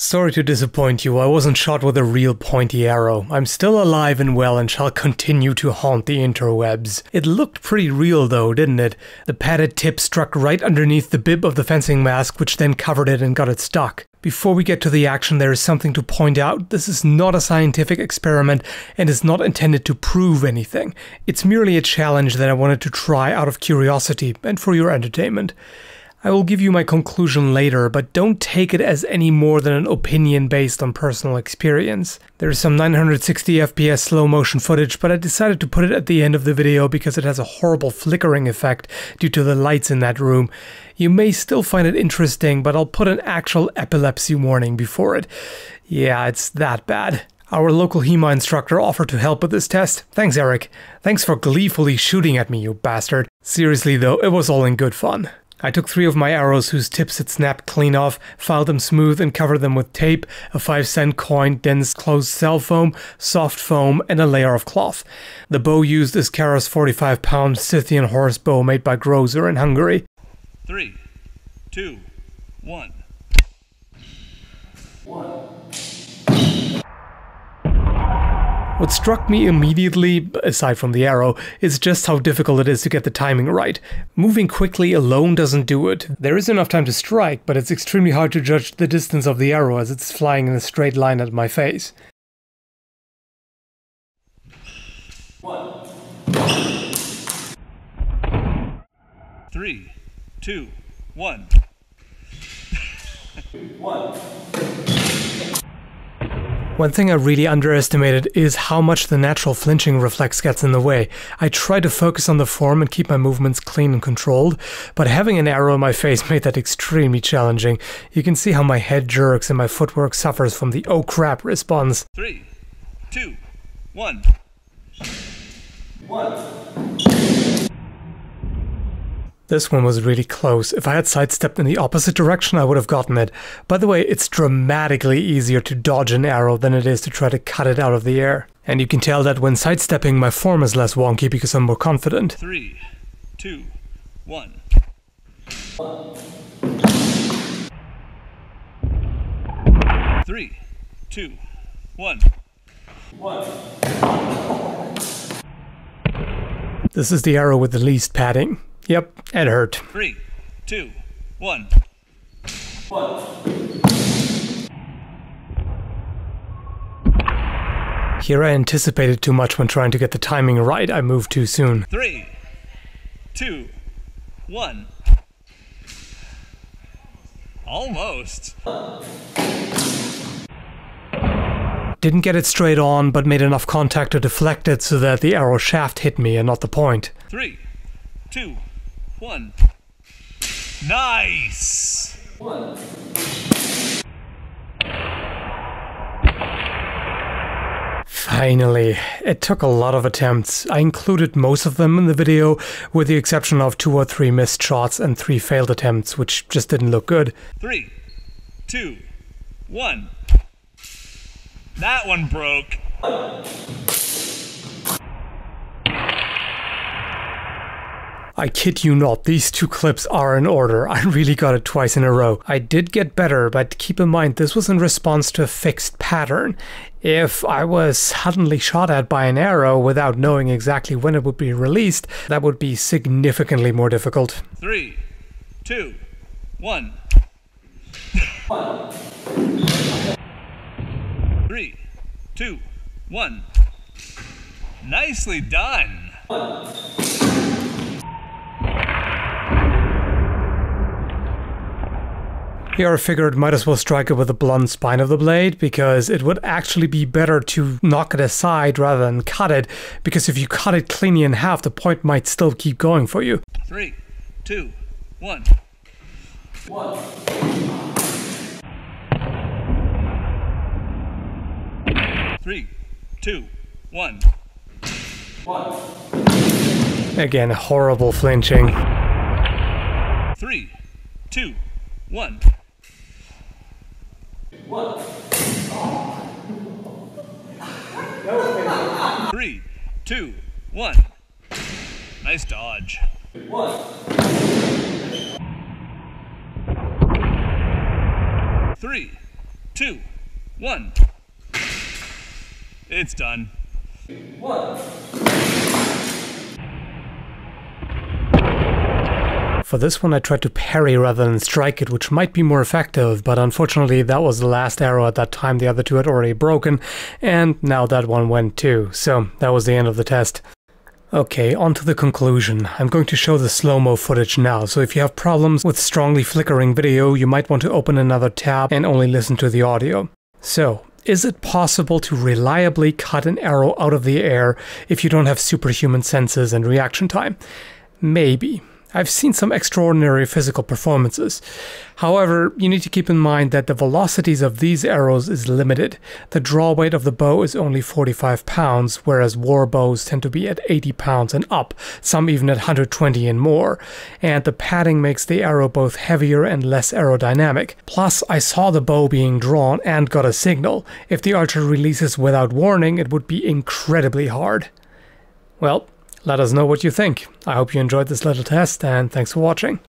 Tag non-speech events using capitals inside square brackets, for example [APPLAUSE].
Sorry to disappoint you, I wasn't shot with a real pointy arrow. I'm still alive and well and shall continue to haunt the interwebs. It looked pretty real though, didn't it? The padded tip struck right underneath the bib of the fencing mask, which then covered it and got it stuck. Before we get to the action, there is something to point out. This is not a scientific experiment and is not intended to prove anything. It's merely a challenge that I wanted to try out of curiosity and for your entertainment. I will give you my conclusion later, but don't take it as any more than an opinion based on personal experience. There's some 960 FPS slow motion footage, but I decided to put it at the end of the video because it has a horrible flickering effect due to the lights in that room. You may still find it interesting, but I'll put an actual epilepsy warning before it. Yeah, it's that bad. Our local HEMA instructor offered to help with this test. Thanks, Eric. Thanks for gleefully shooting at me, you bastard. Seriously though, it was all in good fun. I took three of my arrows whose tips had snapped clean off, filed them smooth and covered them with tape, a 5 cent coin, dense closed cell foam, soft foam, and a layer of cloth. The bow used is Kara's 45 pound Scythian horse bow made by Grozer in Hungary. Three, two, one. One. What struck me immediately, aside from the arrow, is just how difficult it is to get the timing right. Moving quickly alone doesn't do it. There is enough time to strike, but it's extremely hard to judge the distance of the arrow as it's flying in a straight line at my face. One. Three, two, one. [LAUGHS] one. One thing I really underestimated is how much the natural flinching reflex gets in the way. I try to focus on the form and keep my movements clean and controlled, but having an arrow in my face [LAUGHS] made that extremely challenging. You can see how my head jerks and my footwork suffers from the oh crap response. Three, two, one. One. This one was really close. If I had sidestepped in the opposite direction, I would have gotten it. By the way, it's dramatically easier to dodge an arrow than it is to try to cut it out of the air. And you can tell that when sidestepping, my form is less wonky because I'm more confident. Three, two, one. Three, two, one. One. This is the arrow with the least padding. Yep, it hurt. Three, two, one. One. Here I anticipated too much when trying to get the timing right. I moved too soon. Three, two, one. Almost. Didn't get it straight on, but made enough contact to deflect it so that the arrow shaft hit me and not the point. Three, two, one. Nice! One. Finally, it took a lot of attempts. I included most of them in the video, with the exception of two or three missed shots and three failed attempts, which just didn't look good. Three, two, one. That one broke. I kid you not, these two clips are in order. I really got it twice in a row. I did get better, but keep in mind this was in response to a fixed pattern. If I was suddenly shot at by an arrow without knowing exactly when it would be released, that would be significantly more difficult. Three, two, one. one. Three, two, one. Nicely done. One. Here I figured might as well strike it with the blunt spine of the blade because it would actually be better to knock it aside rather than cut it because if you cut it cleanly in half the point might still keep going for you. Three, two, one. One. Three, two, one. One. Again, horrible flinching. Three, two, one. What? Three, two, one. Nice dodge. One. Three, two, one. It's done. For this one I tried to parry rather than strike it, which might be more effective, but unfortunately that was the last arrow at that time, the other two had already broken, and now that one went too, so that was the end of the test. Okay, on to the conclusion. I'm going to show the slow-mo footage now, so if you have problems with strongly flickering video, you might want to open another tab and only listen to the audio. So, is it possible to reliably cut an arrow out of the air if you don't have superhuman senses and reaction time? Maybe. I've seen some extraordinary physical performances. However, you need to keep in mind that the velocities of these arrows is limited. The draw weight of the bow is only 45 pounds, whereas war bows tend to be at 80 pounds and up, some even at 120 and more. And the padding makes the arrow both heavier and less aerodynamic. Plus, I saw the bow being drawn and got a signal. If the archer releases without warning, it would be incredibly hard. Well, let us know what you think. I hope you enjoyed this little test and thanks for watching.